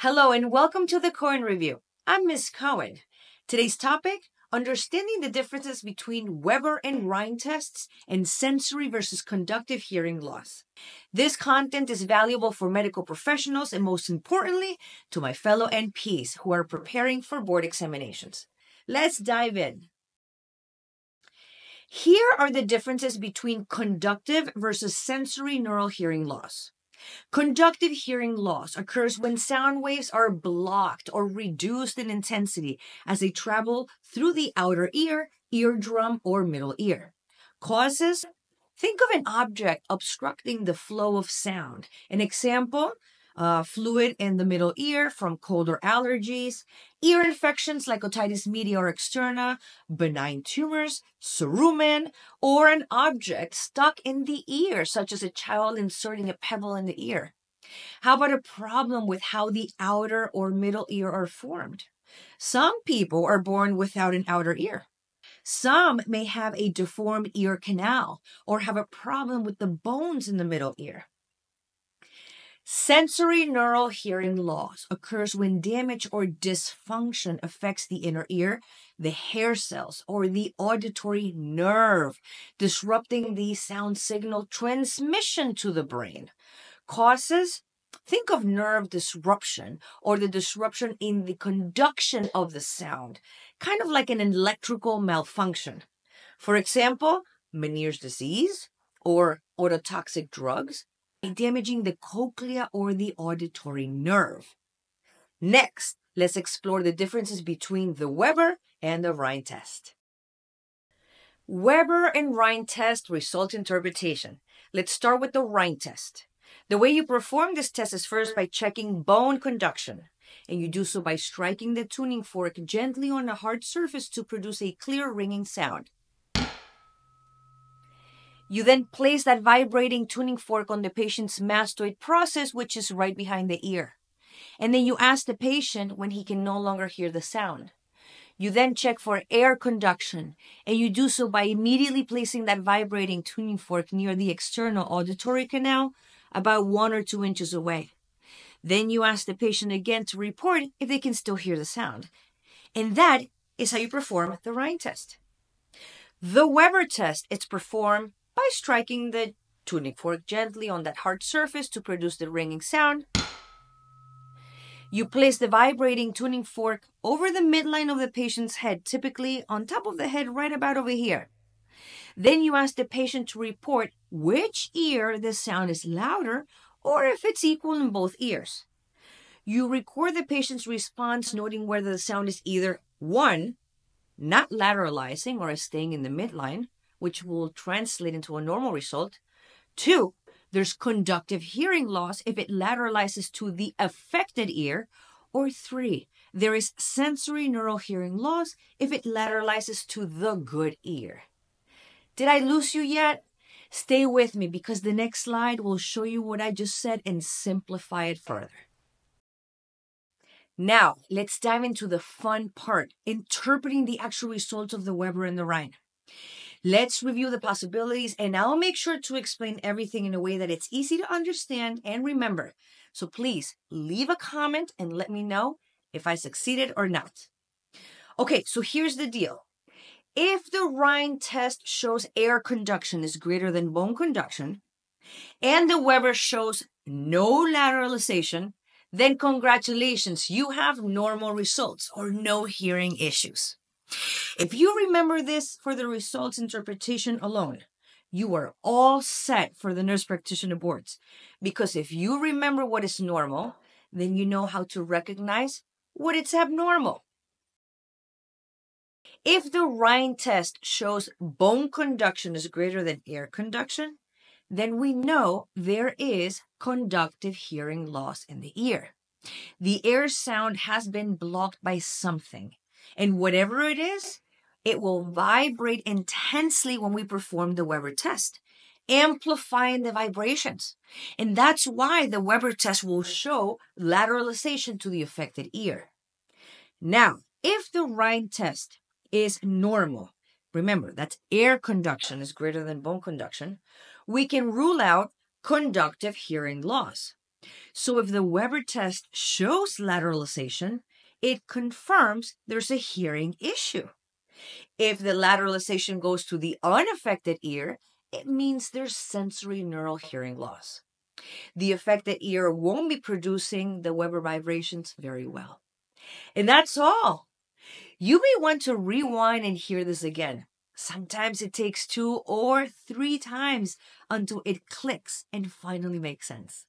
Hello and welcome to the Cohen Review. I'm Miss Cohen. Today's topic understanding the differences between Weber and Rinne tests and sensory versus conductive hearing loss. This content is valuable for medical professionals and, most importantly, to my fellow NPs who are preparing for board examinations. Let's dive in. Here are the differences between conductive versus sensory neural hearing loss. Conductive hearing loss occurs when sound waves are blocked or reduced in intensity as they travel through the outer ear, eardrum, or middle ear. Causes Think of an object obstructing the flow of sound. An example uh, fluid in the middle ear from cold or allergies, ear infections like otitis media or externa, benign tumors, cerumen, or an object stuck in the ear, such as a child inserting a pebble in the ear. How about a problem with how the outer or middle ear are formed? Some people are born without an outer ear. Some may have a deformed ear canal or have a problem with the bones in the middle ear. Sensory neural hearing loss occurs when damage or dysfunction affects the inner ear, the hair cells, or the auditory nerve, disrupting the sound signal transmission to the brain. Causes Think of nerve disruption or the disruption in the conduction of the sound, kind of like an electrical malfunction. For example, Meniere's disease or ototoxic drugs damaging the cochlea or the auditory nerve. Next, let's explore the differences between the Weber and the Rinne test. Weber and Rinne test result interpretation. Let's start with the Rinne test. The way you perform this test is first by checking bone conduction, and you do so by striking the tuning fork gently on a hard surface to produce a clear ringing sound. You then place that vibrating tuning fork on the patient's mastoid process, which is right behind the ear. And then you ask the patient when he can no longer hear the sound. You then check for air conduction, and you do so by immediately placing that vibrating tuning fork near the external auditory canal, about one or two inches away. Then you ask the patient again to report if they can still hear the sound. And that is how you perform the Rinne test. The Weber test, it's performed by striking the tuning fork gently on that hard surface to produce the ringing sound. You place the vibrating tuning fork over the midline of the patient's head, typically on top of the head, right about over here. Then you ask the patient to report which ear the sound is louder or if it's equal in both ears. You record the patient's response, noting whether the sound is either one, not lateralizing or is staying in the midline, which will translate into a normal result. Two, there's conductive hearing loss if it lateralizes to the affected ear. Or three, there is sensory neural hearing loss if it lateralizes to the good ear. Did I lose you yet? Stay with me because the next slide will show you what I just said and simplify it further. Now, let's dive into the fun part interpreting the actual results of the Weber and the Rinne. Let's review the possibilities, and I'll make sure to explain everything in a way that it's easy to understand and remember. So please leave a comment and let me know if I succeeded or not. Okay, so here's the deal. If the Rinne test shows air conduction is greater than bone conduction, and the Weber shows no lateralization, then congratulations, you have normal results or no hearing issues. If you remember this for the results interpretation alone, you are all set for the nurse practitioner boards. Because if you remember what is normal, then you know how to recognize what is abnormal. If the Rinne test shows bone conduction is greater than air conduction, then we know there is conductive hearing loss in the ear. The air sound has been blocked by something. And whatever it is, it will vibrate intensely when we perform the Weber test, amplifying the vibrations. And that's why the Weber test will show lateralization to the affected ear. Now, if the Rinne test is normal, remember that air conduction is greater than bone conduction, we can rule out conductive hearing loss. So if the Weber test shows lateralization, it confirms there's a hearing issue. If the lateralization goes to the unaffected ear, it means there's sensory neural hearing loss. The affected ear won't be producing the Weber vibrations very well. And that's all. You may want to rewind and hear this again. Sometimes it takes two or three times until it clicks and finally makes sense.